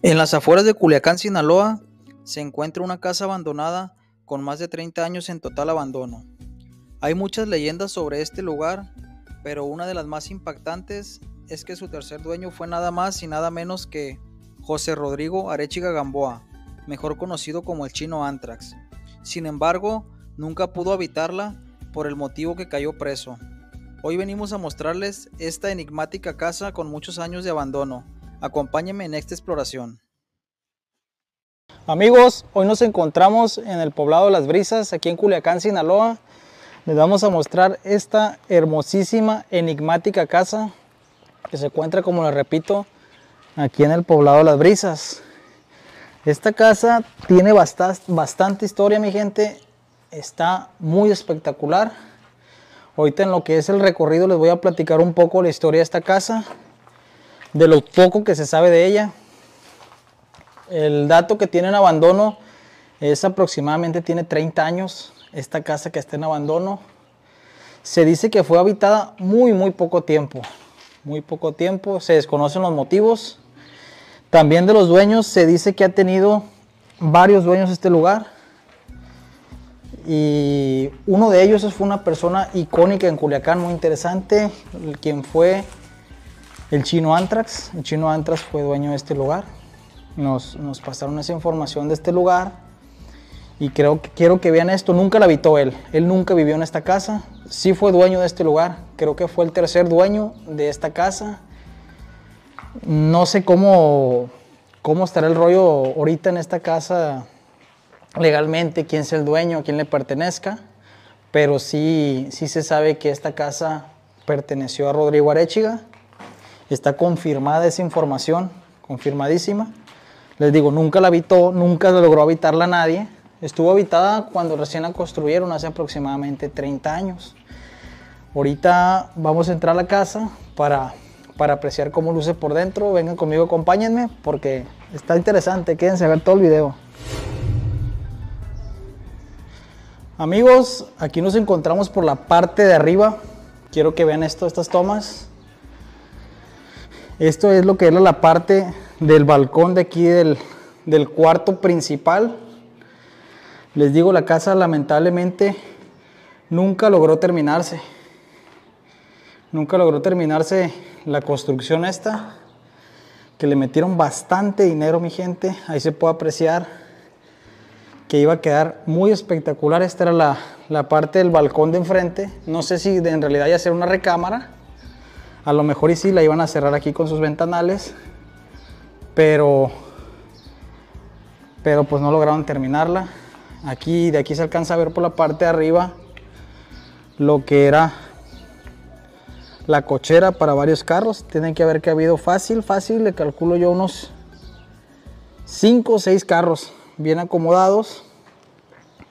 En las afueras de Culiacán, Sinaloa, se encuentra una casa abandonada con más de 30 años en total abandono. Hay muchas leyendas sobre este lugar, pero una de las más impactantes es que su tercer dueño fue nada más y nada menos que José Rodrigo Arechiga Gamboa, mejor conocido como el chino Antrax. Sin embargo, nunca pudo habitarla por el motivo que cayó preso. Hoy venimos a mostrarles esta enigmática casa con muchos años de abandono, Acompáñenme en esta exploración. Amigos, hoy nos encontramos en el poblado de Las Brisas, aquí en Culiacán, Sinaloa. Les vamos a mostrar esta hermosísima, enigmática casa que se encuentra, como les repito, aquí en el poblado de Las Brisas. Esta casa tiene bastante, historia, mi gente. Está muy espectacular. Ahorita en lo que es el recorrido les voy a platicar un poco la historia de esta casa de lo poco que se sabe de ella. El dato que tiene en abandono es aproximadamente, tiene 30 años, esta casa que está en abandono. Se dice que fue habitada muy, muy poco tiempo. Muy poco tiempo, se desconocen los motivos. También de los dueños se dice que ha tenido varios dueños este lugar. Y uno de ellos fue una persona icónica en Culiacán, muy interesante, quien fue el chino Antrax. El chino Antrax fue dueño de este lugar. Nos, nos, pasaron esa información de este lugar. Y creo que quiero que vean esto. Nunca la habitó él. Él nunca vivió en esta casa. Sí fue dueño de este lugar. Creo que fue el tercer dueño de esta casa. No sé cómo, cómo estará el rollo ahorita en esta casa legalmente, quién es el dueño, a quién le pertenezca. Pero sí, sí se sabe que esta casa perteneció a Rodrigo Arechiga Está confirmada esa información, confirmadísima. Les digo, nunca la habitó, nunca logró habitarla nadie. Estuvo habitada cuando recién la construyeron hace aproximadamente 30 años. Ahorita vamos a entrar a la casa para, para apreciar cómo luce por dentro. Vengan conmigo, acompáñenme porque está interesante. Quédense a ver todo el video. Amigos, aquí nos encontramos por la parte de arriba. Quiero que vean esto, estas tomas. Esto es lo que era la parte del balcón de aquí del, cuarto principal. Les digo, la casa lamentablemente nunca logró terminarse. Nunca logró terminarse la construcción esta, que le metieron bastante dinero, mi gente. Ahí se puede apreciar que iba a quedar muy espectacular. Esta era la, la parte del balcón de enfrente. No sé si en realidad ya ser una recámara a lo mejor y sí la iban a cerrar aquí con sus ventanales, pero, pero pues no lograron terminarla. Aquí, de aquí se alcanza a ver por la parte de arriba lo que era la cochera para varios carros. Tienen que haber que ha habido fácil, fácil, le calculo yo unos 5 o 6 carros bien acomodados.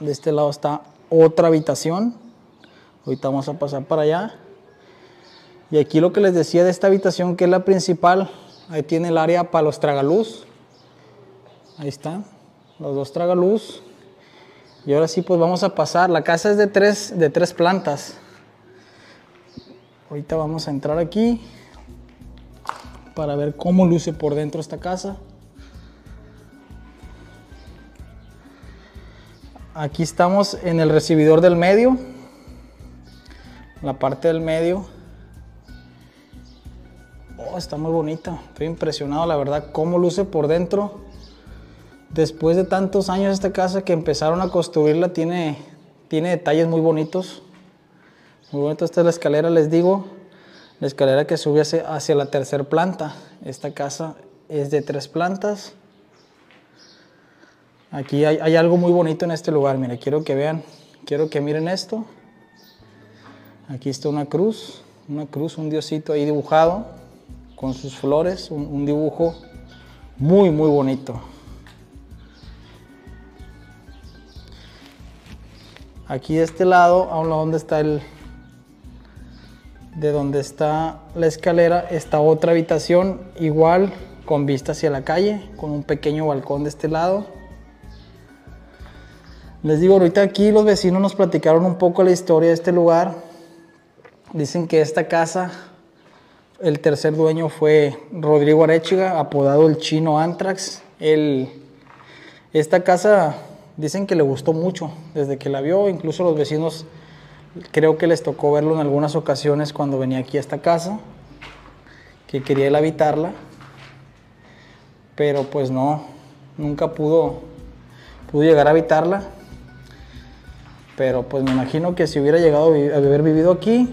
De este lado está otra habitación. Ahorita vamos a pasar para allá. Y aquí lo que les decía de esta habitación, que es la principal, ahí tiene el área para los tragaluz. Ahí están, los dos tragaluz. Y ahora sí, pues vamos a pasar. La casa es de tres, de tres plantas. Ahorita vamos a entrar aquí para ver cómo luce por dentro esta casa. Aquí estamos en el recibidor del medio, la parte del medio. Está muy bonita. Estoy impresionado, la verdad, cómo luce por dentro. Después de tantos años esta casa que empezaron a construirla, tiene, tiene detalles muy bonitos. Muy bonito. Esta es la escalera, les digo. La escalera que sube hacia, hacia la tercera planta. Esta casa es de tres plantas. Aquí hay, hay, algo muy bonito en este lugar. Mire, quiero que vean, quiero que miren esto. Aquí está una cruz, una cruz, un diosito ahí dibujado con sus flores, un, dibujo muy, muy bonito. Aquí de este lado, a un lado donde está el, de donde está la escalera, está otra habitación igual con vista hacia la calle, con un pequeño balcón de este lado. Les digo, ahorita aquí los vecinos nos platicaron un poco la historia de este lugar. Dicen que esta casa el tercer dueño fue Rodrigo Arechiga, apodado el chino Antrax. esta casa dicen que le gustó mucho desde que la vio, incluso los vecinos creo que les tocó verlo en algunas ocasiones cuando venía aquí a esta casa, que quería él habitarla, pero pues no, nunca pudo, pudo llegar a habitarla. Pero pues me imagino que si hubiera llegado a haber vivido aquí,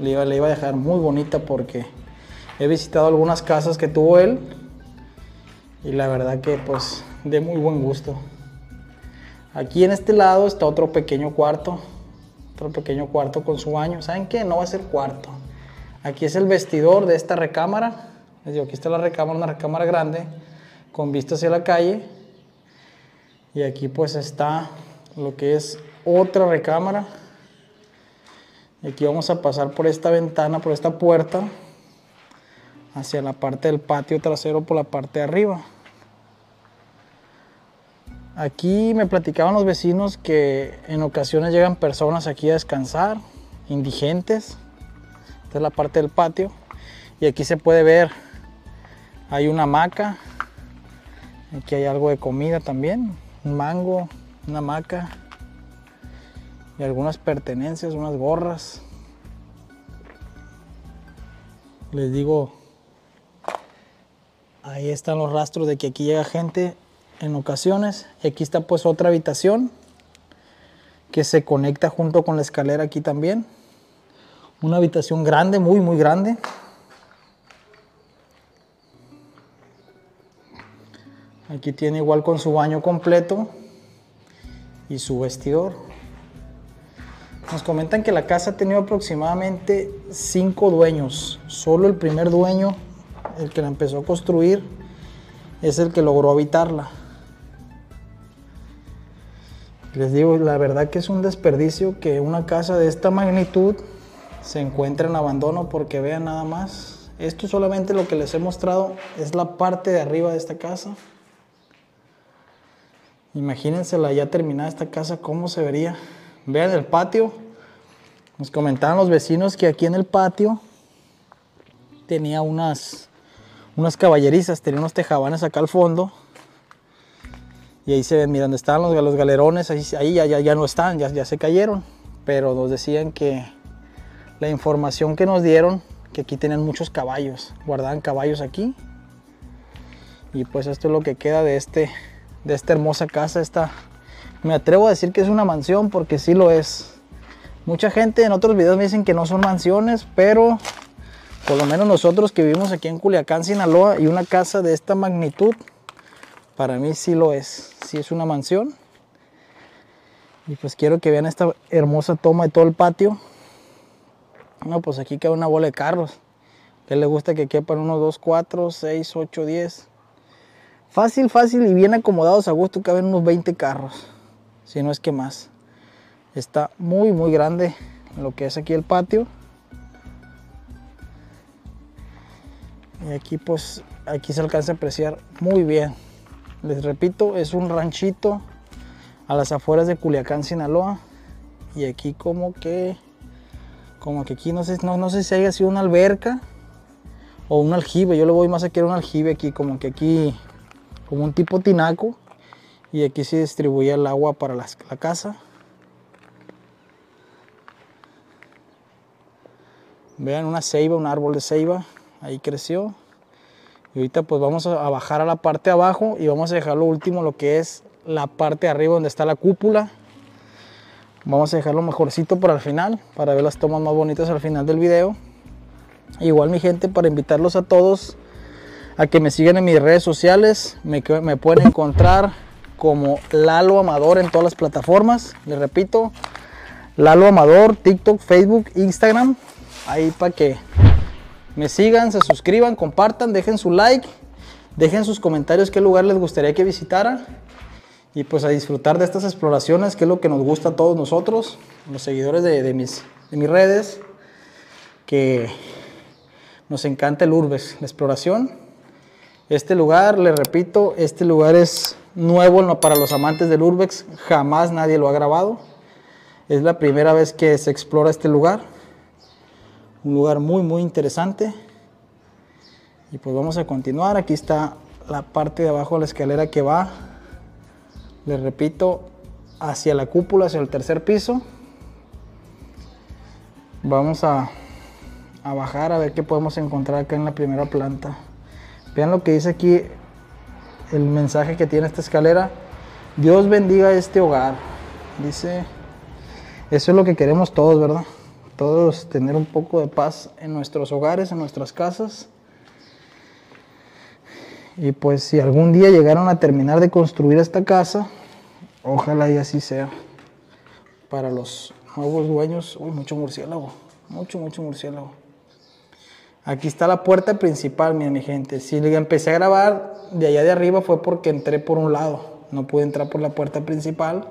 le iba, le iba a dejar muy bonita porque he visitado algunas casas que tuvo él y la verdad que pues de muy buen gusto. Aquí en este lado está otro pequeño cuarto, otro pequeño cuarto con su baño. ¿Saben qué? No va a ser cuarto. Aquí es el vestidor de esta recámara. Les digo, aquí está la recámara, una recámara grande con vista hacia la calle. Y aquí pues está lo que es otra recámara aquí vamos a pasar por esta ventana, por esta puerta, hacia la parte del patio trasero por la parte de arriba. Aquí me platicaban los vecinos que en ocasiones llegan personas aquí a descansar, indigentes. Esta es la parte del patio. Y aquí se puede ver, hay una hamaca. Aquí hay algo de comida también, un mango, una hamaca y algunas pertenencias, unas gorras. Les digo, ahí están los rastros de que aquí llega gente en ocasiones. Y aquí está pues otra habitación que se conecta junto con la escalera aquí también. Una habitación grande, muy muy grande. Aquí tiene igual con su baño completo y su vestidor. Nos comentan que la casa ha tenido aproximadamente cinco dueños. Solo el primer dueño, el que la empezó a construir, es el que logró habitarla. Les digo, la verdad que es un desperdicio que una casa de esta magnitud se encuentre en abandono porque vean nada más. Esto solamente lo que les he mostrado es la parte de arriba de esta casa. Imagínense la ya terminada esta casa, cómo se vería. Vean el patio. Nos comentaban los vecinos que aquí en el patio tenía unas, unas caballerizas, tenía unos tejabanes acá al fondo. Y ahí se ven, mira, donde estaban los, los galerones, ahí, ahí ya, ya, ya, no están, ya, ya se cayeron. Pero nos decían que la información que nos dieron, que aquí tenían muchos caballos, guardaban caballos aquí. Y pues esto es lo que queda de, este, de esta hermosa casa, esta me atrevo a decir que es una mansión porque sí lo es. Mucha gente en otros videos me dicen que no son mansiones, pero por lo menos nosotros que vivimos aquí en Culiacán, Sinaloa, y una casa de esta magnitud, para mí sí lo es. Sí es una mansión. Y pues quiero que vean esta hermosa toma de todo el patio. No, pues aquí queda una bola de carros. Que le gusta que quepan 1, 2, 4, 6, 8, 10. Fácil, fácil y bien acomodados a gusto caben unos 20 carros si no es que más. Está muy muy grande lo que es aquí el patio. Y aquí pues aquí se alcanza a apreciar muy bien. Les repito, es un ranchito a las afueras de Culiacán, Sinaloa. Y aquí como que como que aquí no sé, no, no sé si haya sido una alberca o un aljibe. Yo le voy más a que un aljibe aquí, como que aquí como un tipo tinaco y aquí se distribuye el agua para la, casa. Vean una ceiba, un árbol de ceiba, ahí creció. Y ahorita pues vamos a bajar a la parte de abajo y vamos a dejar lo último, lo que es la parte de arriba donde está la cúpula. Vamos a dejarlo mejorcito para el final, para ver las tomas más bonitas al final del video. Igual mi gente, para invitarlos a todos a que me sigan en mis redes sociales, me pueden encontrar como Lalo Amador en todas las plataformas. Les repito, Lalo Amador, TikTok, Facebook, Instagram. Ahí para que me sigan, se suscriban, compartan, dejen su like, dejen sus comentarios qué lugar les gustaría que visitara. Y pues a disfrutar de estas exploraciones, que es lo que nos gusta a todos nosotros, los seguidores de, mis, de mis redes, que nos encanta el Urbes, la exploración. Este lugar, les repito, este lugar es nuevo para los amantes del Urbex, jamás nadie lo ha grabado. Es la primera vez que se explora este lugar. Un lugar muy, muy interesante. Y pues vamos a continuar. Aquí está la parte de abajo de la escalera que va, les repito, hacia la cúpula, hacia el tercer piso. Vamos a, a bajar a ver qué podemos encontrar acá en la primera planta. Vean lo que dice aquí el mensaje que tiene esta escalera. Dios bendiga este hogar. Dice, eso es lo que queremos todos, ¿verdad? Todos tener un poco de paz en nuestros hogares, en nuestras casas. Y pues si algún día llegaron a terminar de construir esta casa, ojalá y así sea. Para los nuevos dueños, uy, mucho murciélago, mucho, mucho murciélago. Aquí está la puerta principal, mira mi gente. Si empecé a grabar de allá de arriba fue porque entré por un lado. No pude entrar por la puerta principal.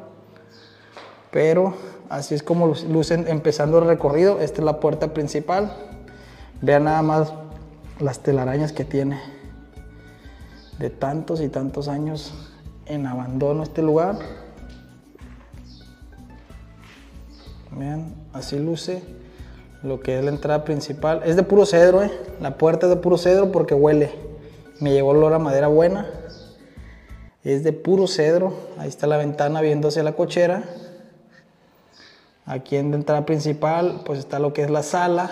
Pero así es como lucen empezando el recorrido. Esta es la puerta principal. Vean nada más las telarañas que tiene. De tantos y tantos años en abandono este lugar. Vean, así luce lo que es la entrada principal. Es de puro cedro, ¿eh? La puerta es de puro cedro porque huele. Me llegó olor a madera buena. Es de puro cedro. Ahí está la ventana viendo hacia la cochera. Aquí en la entrada principal, pues está lo que es la sala.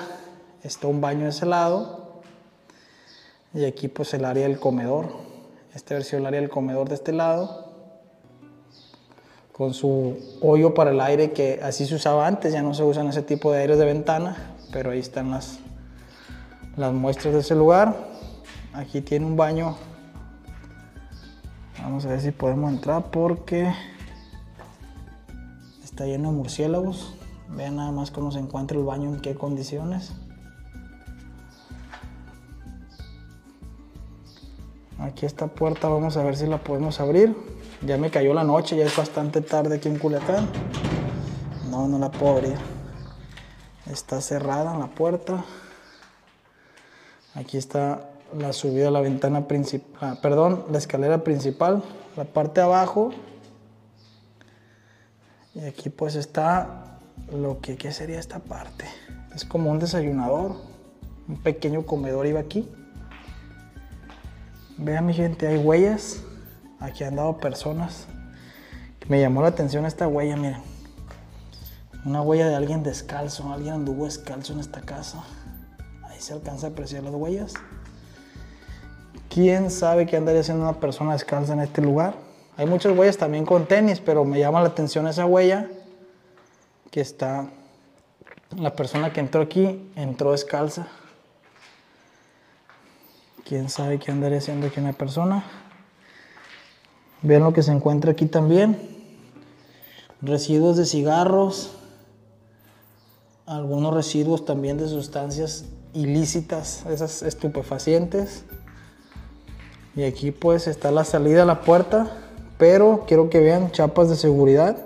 Está un baño de ese lado. Y aquí, pues el área del comedor. Esta versión el área del comedor de este lado con su hoyo para el aire que así se usaba antes, ya no se usan ese tipo de aires de ventana, pero ahí están las, las muestras de ese lugar. Aquí tiene un baño. Vamos a ver si podemos entrar porque está lleno de murciélagos. Vean nada más cómo se encuentra el baño, en qué condiciones. Aquí esta puerta vamos a ver si la podemos abrir. Ya me cayó la noche, ya es bastante tarde aquí en Culiacán. No, no la puedo abrir. Está cerrada la puerta. Aquí está la subida a la ventana principal, ah, perdón, la escalera principal, la parte de abajo. Y aquí pues está lo que, ¿qué sería esta parte? Es como un desayunador, un pequeño comedor iba aquí. Vean mi gente, hay huellas Aquí han dado personas. Me llamó la atención esta huella, miren. Una huella de alguien descalzo. Alguien anduvo descalzo en esta casa. Ahí se alcanza a apreciar las huellas. ¿Quién sabe qué andaría haciendo una persona descalza en este lugar? Hay muchas huellas también con tenis, pero me llama la atención esa huella que está... La persona que entró aquí entró descalza. ¿Quién sabe qué andaría haciendo aquí una persona? Vean lo que se encuentra aquí también. Residuos de cigarros. Algunos residuos también de sustancias ilícitas, esas estupefacientes. Y aquí pues está la salida a la puerta. Pero quiero que vean chapas de seguridad.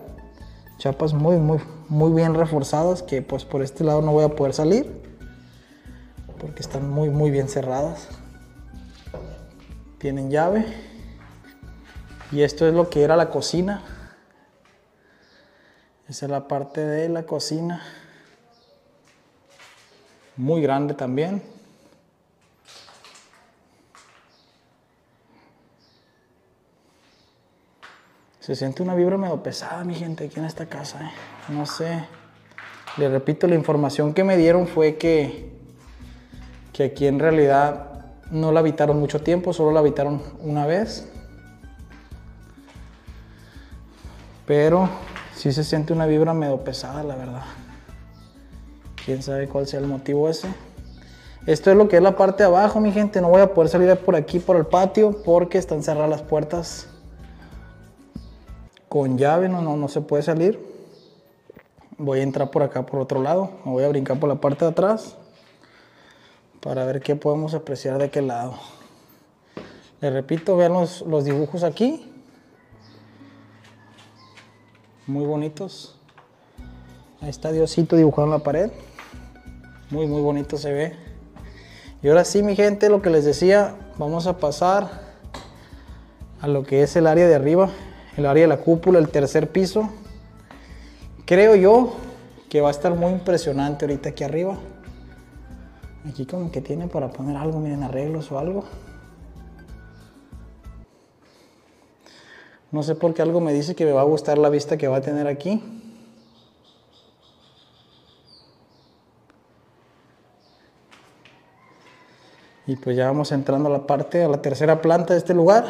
Chapas muy, muy, muy bien reforzadas. Que pues por este lado no voy a poder salir. Porque están muy, muy bien cerradas. Tienen llave. Y esto es lo que era la cocina. Esa es la parte de la cocina. Muy grande también. Se siente una vibra medio pesada, mi gente, aquí en esta casa. ¿eh? No sé. Le repito, la información que me dieron fue que, que aquí en realidad no la habitaron mucho tiempo, solo la habitaron una vez. Pero sí se siente una vibra medio pesada, la verdad. Quién sabe cuál sea el motivo ese. Esto es lo que es la parte de abajo, mi gente. No voy a poder salir por aquí, por el patio, porque están cerradas las puertas con llave. No, no, no se puede salir. Voy a entrar por acá, por otro lado. Me voy a brincar por la parte de atrás para ver qué podemos apreciar de qué lado. Les repito, vean los, los dibujos aquí muy bonitos. Ahí está Diosito dibujado en la pared. Muy, muy bonito se ve. Y ahora sí, mi gente, lo que les decía, vamos a pasar a lo que es el área de arriba, el área de la cúpula, el tercer piso. Creo yo que va a estar muy impresionante ahorita aquí arriba. Aquí como que tiene para poner algo, miren, arreglos o algo. No sé por qué algo me dice que me va a gustar la vista que va a tener aquí. Y pues ya vamos entrando a la parte, a la tercera planta de este lugar.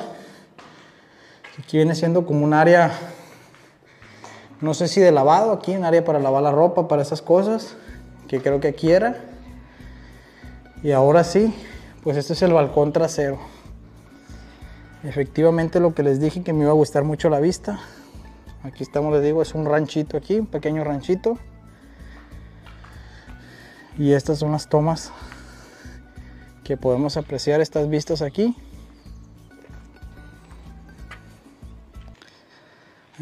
Aquí viene siendo como un área, no sé si de lavado, aquí un área para lavar la ropa, para esas cosas, que creo que aquí era. Y ahora sí, pues este es el balcón trasero. Efectivamente lo que les dije que me iba a gustar mucho la vista. Aquí estamos, les digo, es un ranchito aquí, un pequeño ranchito. Y estas son las tomas que podemos apreciar estas vistas aquí.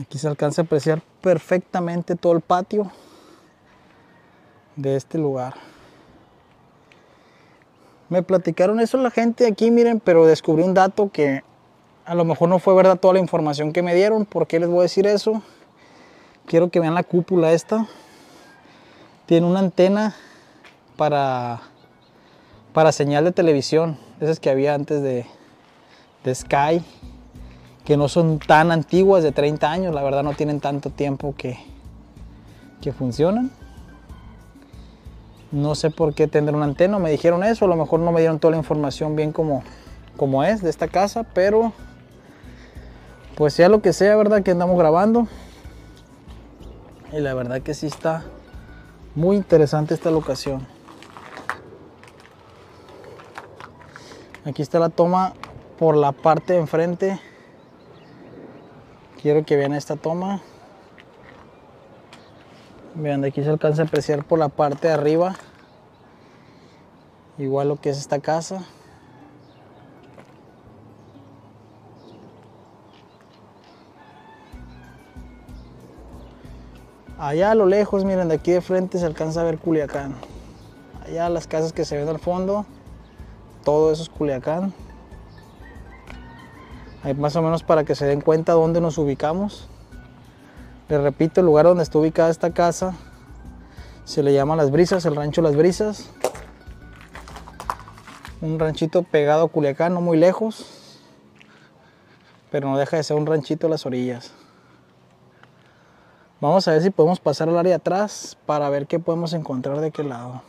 Aquí se alcanza a apreciar perfectamente todo el patio de este lugar. Me platicaron eso la gente aquí, miren, pero descubrí un dato que a lo mejor no fue verdad toda la información que me dieron. ¿Por qué les voy a decir eso? Quiero que vean la cúpula esta. Tiene una antena para, para señal de televisión. Esas que había antes de, de Sky. Que no son tan antiguas, de 30 años. La verdad no tienen tanto tiempo que, que funcionan. No sé por qué tendrán una antena, me dijeron eso, a lo mejor no me dieron toda la información bien como, como es de esta casa, pero pues sea lo que sea, ¿verdad? Que andamos grabando. Y la verdad que sí está muy interesante esta locación. Aquí está la toma por la parte de enfrente. Quiero que vean esta toma. Vean, de aquí se alcanza a apreciar por la parte de arriba. Igual lo que es esta casa. Allá a lo lejos, miren, de aquí de frente se alcanza a ver Culiacán. Allá las casas que se ven al fondo, todo eso es Culiacán. Ahí más o menos para que se den cuenta dónde nos ubicamos. Les repito, el lugar donde está ubicada esta casa se le llama Las Brisas, el rancho Las Brisas. Un ranchito pegado a Culiacán, no muy lejos, pero no deja de ser un ranchito a las orillas. Vamos a ver si podemos pasar al área atrás para ver qué podemos encontrar de aquel lado.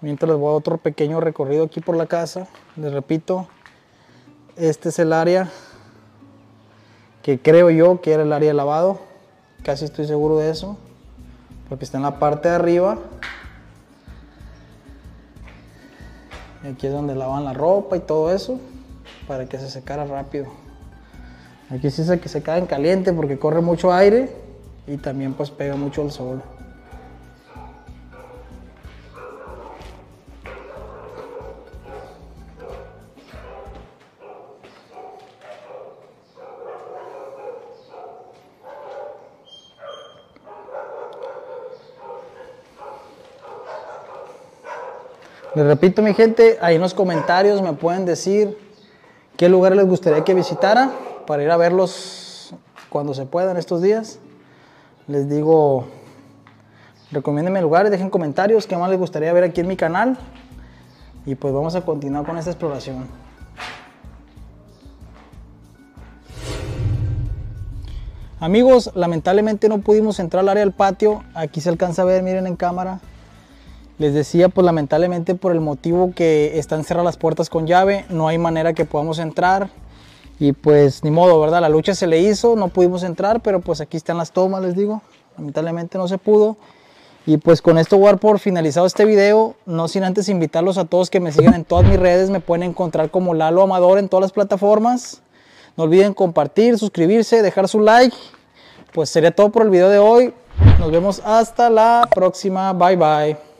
Mientras les voy a otro pequeño recorrido aquí por la casa. Les repito, este es el área que creo yo que era el área lavado. Casi estoy seguro de eso. Porque está en la parte de arriba. Y aquí es donde lavan la ropa y todo eso. Para que se secara rápido. Aquí sí se se cae en caliente porque corre mucho aire y también pues pega mucho el sol. Les repito mi gente, ahí en los comentarios me pueden decir qué lugar les gustaría que visitara para ir a verlos cuando se puedan estos días. Les digo, recomiéndenme lugares, dejen comentarios qué más les gustaría ver aquí en mi canal. Y pues vamos a continuar con esta exploración. Amigos, lamentablemente no pudimos entrar al área del patio. Aquí se alcanza a ver, miren en cámara. Les decía, pues lamentablemente por el motivo que están cerradas las puertas con llave, no hay manera que podamos entrar. Y pues ni modo, ¿verdad? La lucha se le hizo, no pudimos entrar, pero pues aquí están las tomas, les digo. Lamentablemente no se pudo. Y pues con esto voy a por finalizado este video, no sin antes invitarlos a todos que me sigan en todas mis redes, me pueden encontrar como Lalo Amador en todas las plataformas. No olviden compartir, suscribirse, dejar su like. Pues sería todo por el video de hoy. Nos vemos hasta la próxima. Bye bye.